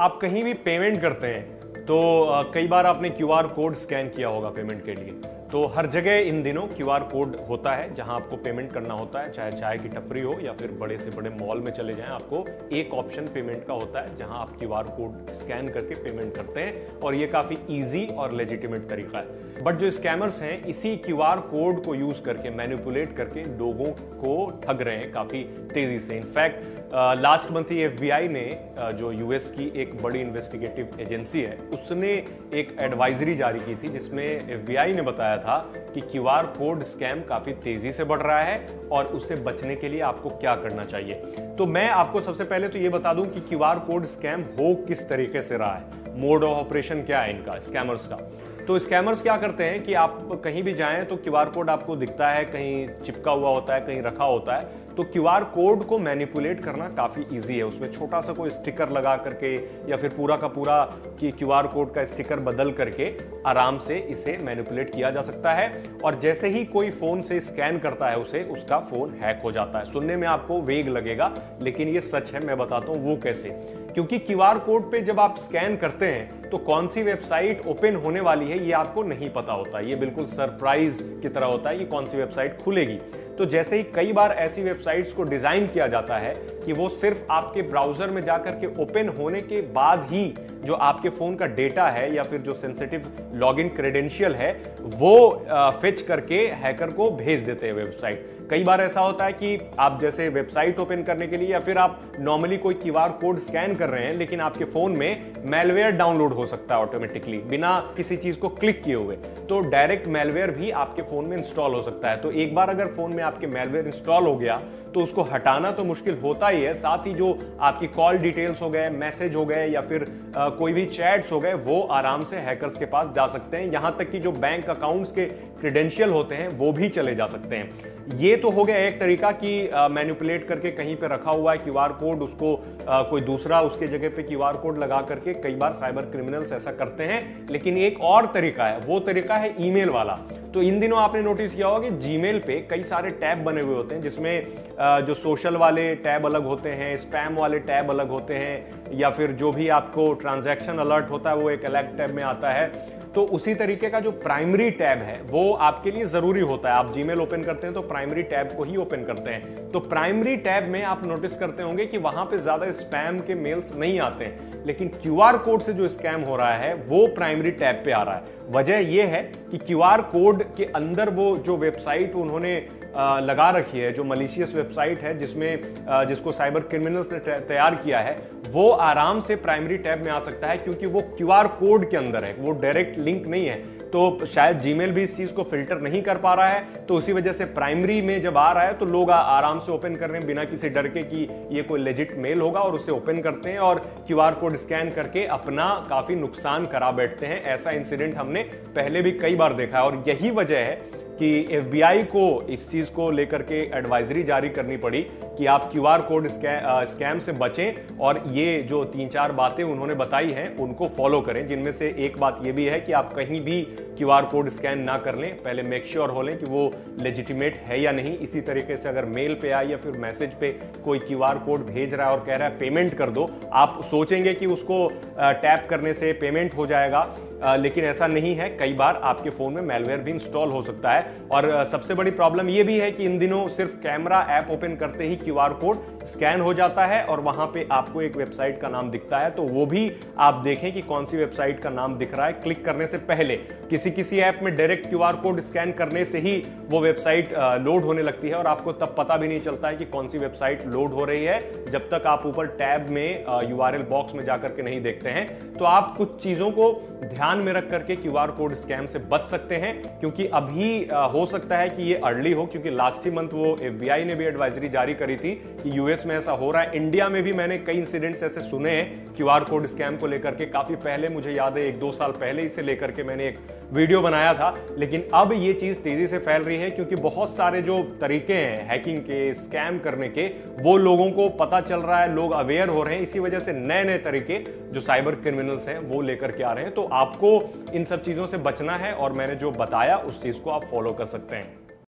आप कहीं भी पेमेंट करते हैं तो कई बार आपने क्यू आर कोड स्कैन किया होगा पेमेंट के लिए। तो हर जगह इन दिनों क्यू आर कोड होता है जहाँ आपको पेमेंट करना होता है चाहे चाय की टपरी हो या फिर बड़े से बड़े मॉल में चले जाएँ आपको एक ऑप्शन पेमेंट का होता है जहाँ आप क्यू आर कोड स्कैन करके पेमेंट करते हैं और ये काफ़ी इजी और लेजिटिमेट तरीका है। बट जो स्कैमर्स हैं इसी क्यू आर कोड को यूज़ करके मैनिपुलेट करके लोगों को ठग रहे हैं काफ़ी तेज़ी से। इनफैक्ट लास्ट मंथ ही एफबीआई ने uh, जो यूएस की एक बड़ी इन्वेस्टिगेटिव एजेंसी है उसने एक एडवाइजरी जारी की थी जिसमें एफबीआई ने बताया था कि क्यू आर कोड स्कैम काफ़ी तेज़ी से बढ़ रहा है और उससे बचने के लिए आपको क्या करना चाहिए। तो मैं आपको सबसे पहले तो ये बता दूँ कि क्यू आर कोड स्कैम हो किस तरीके से रहा है। मोड ऑफ़ ऑपरेशन क्या है इनका, स्कैमर्स का। तो स्कैमर्स क्या करते हैं कि आप कहीं भी जाएँ तो क्यू आर कोड आपको दिखता है, कहीं चिपका हुआ होता है, कहीं रखा होता है तो क्यू आर कोड को मैनिपुलेट करना काफ़ी इजी है। उसमें छोटा सा कोई स्टिकर लगा करके या फिर पूरा का पूरा कि क्यू आर कोड का स्टिकर बदल करके आराम से इसे मैनिपुलेट किया जा सकता है। और जैसे ही कोई फ़ोन से स्कैन करता है उसे, उसका फ़ोन हैक हो जाता है। सुनने में आपको वेग लगेगा, लेकिन ये सच है, मैं बताता हूँ वो कैसे। क्योंकि क्यू आर कोड पे जब आप स्कैन करते हैं तो कौन सी वेबसाइट ओपन होने वाली है, ये आपको नहीं पता होता। ये बिल्कुल सरप्राइज़ की तरह होता है कि कौन सी वेबसाइट खुलेगी। तो जैसे ही कई बार ऐसी वेबसाइट्स को डिज़ाइन किया जाता है कि वो सिर्फ़ आपके ब्राउज़र में जाकर के ओपन होने के बाद ही जो आपके फ़ोन का डेटा है या फिर जो सेंसिटिव लॉगिन क्रेडेंशियल है, वो फिच करके हैकर को भेज देते हैं वेबसाइट। कई बार ऐसा होता है कि आप जैसे वेबसाइट ओपन करने के लिए या फिर आप नॉर्मली कोई क्यू आर कोड स्कैन कर रहे हैं, लेकिन आपके फ़ोन में मेलवेयर डाउनलोड हो सकता है ऑटोमेटिकली बिना किसी चीज़ को क्लिक किए हुए। तो डायरेक्ट मेलवेयर भी आपके फ़ोन में इंस्टॉल हो सकता है। तो एक बार अगर फ़ोन में आपके मेलवेयर इंस्टॉल हो गया तो उसको हटाना तो मुश्किल होता ही है। साथ ही जो आपकी कॉल डिटेल्स हो गए मैसेज हो गए या फिर आ, कोई भी चैट्स हो गए वो आराम से हैकर्स के पास जा सकते हैं। यहाँ तक कि जो बैंक अकाउंट्स के क्रेडेंशियल होते हैं वो भी चले जा सकते हैं। ये तो हो गया एक तरीका कि मैनिपुलेट करके कहीं पे रखा हुआ है क्यूआर कोड उसको आ, कोई दूसरा उसके जगह पे क्यूआर कोड लगा करके कई बार साइबर क्रिमिनल्स ऐसा करते हैं। लेकिन एक और तरीका है वो तरीका है ईमेल वाला। तो इन दिनों आपने नोटिस किया होगा कि जीमेल पे कई सारे टैब बने हुए होते हैं, जिसमें जो सोशल वाले टैब अलग होते हैं स्पैम वाले टैब अलग होते हैं, या फिर जो भी आपको ट्रांजैक्शन अलर्ट होता है, वो एक अलग टैब में आता है। तो उसी तरीके का जो प्राइमरी टैब है, वो आपके लिए ज़रूरी होता है। आप जीमेल ओपन करते हैं तो प्राइमरी टैब को ही ओपन करते हैं। तो प्राइमरी टैब में आप नोटिस करते होंगे कि वहाँ पे ज़्यादा स्पैम के मेल्स नहीं आते हैं। लेकिन क्यूआर कोड से जो स्कैम हो रहा है, वो प्राइमरी टैब पे आ रहा है। वजह यह है कि क्यू कोड के अंदर वो जो वेबसाइट उन्होंने लगा रखी है, जो मलिशियस वेबसाइट है, जिसमें जिसको साइबर क्रिमिनल्स ने तैयार किया है, वो आराम से प्राइमरी टैब में आ सकता है, क्योंकि वो क्यू कोड के अंदर है, वो डायरेक्ट लिंक नहीं है। तो शायद जीमेल भी इस चीज़ को फ़िल्टर नहीं कर पा रहा है तो उसी वजह से प्राइमरी में जब आ रहा है तो लोग आराम से ओपन कर रहे हैं, बिना किसी डर के कि ये कोई लेजिट मेल होगा, और उसे ओपन करते हैं, और क्यूआर कोड स्कैन करके अपना काफ़ी नुकसान करा बैठते हैं। ऐसा इंसिडेंट हमने पहले भी कई बार देखा है, और यही वजह है कि एफबीआई को इस चीज़ को लेकर के एडवाइजरी जारी करनी पड़ी कि आप क्यू आर कोड स्कैम से बचें और ये जो तीन चार बातें उन्होंने बताई हैं, उनको फॉलो करें, जिनमें से एक बात ये भी है कि आप कहीं भी क्यू आर कोड स्कैन ना कर लें, पहले मेक श्योर हो लें कि वो लेजिटिमेट है या नहीं। इसी तरीके से अगर मेल पे आए या फिर मैसेज पे कोई क्यू आर कोड भेज रहा है और कह रहा है पेमेंट कर दो, आप सोचेंगे कि उसको टैप करने से पेमेंट हो जाएगा। लेकिन ऐसा नहीं है। कई बार आपके फ़ोन में मेलवेयर भी इंस्टॉल हो सकता है। और सबसे बड़ी प्रॉब्लम यह भी है कि इन दिनों सिर्फ़ कैमरा ऐप ओपन करते ही क्यूआर कोड स्कैन हो जाता है और वहाँ पे आपको एक वेबसाइट का नाम दिखता है। तो वो भी आप देखें कि कौन सी वेबसाइट का नाम दिख रहा है। क्लिक करने से पहले किसी किसी ऐप में डायरेक्ट क्यूआर कोड स्कैन करने से ही वो वेबसाइट लोड होने लगती है और आपको तब पता भी नहीं चलता है कि कौन सी वेबसाइट लोड हो रही है जब तक आप ऊपर टैब में यूआरएल बॉक्स में जाकर के नहीं देखते हैं। तो आप कुछ चीज़ों को ध्यान में रख करके क्यूआर कोड स्कैम से बच सकते हैं क्योंकि अभी हो सकता है कि ये अर्ली हो, क्योंकि लास्ट ही मंथ वो एफबीआई ने भी एडवाइजरी जारी करी थी कि यूएस में ऐसा हो रहा है। इंडिया में भी मैंने कई इंसिडेंट्स ऐसे सुने हैं। क्यूआर कोड स्कैम को लेकर के काफ़ी पहले मुझे याद है, एक दो साल पहले इसे लेकर के मैंने एक वीडियो बनाया था। लेकिन अब ये चीज़ तेज़ी से फैल रही है, क्योंकि बहुत सारे जो तरीके हैं हैकिंग के स्कैम करने के, वो लोगों को पता चल रहा है, लोग अवेयर हो रहे हैं। इसी वजह से नए नए तरीके जो साइबर क्रिमिनल्स हैं, वो लेकर के आ रहे हैं। तो आपको इन सब चीज़ों से बचना है, और मैंने जो बताया, उस चीज़ को आप फॉलो कर सकते हैं।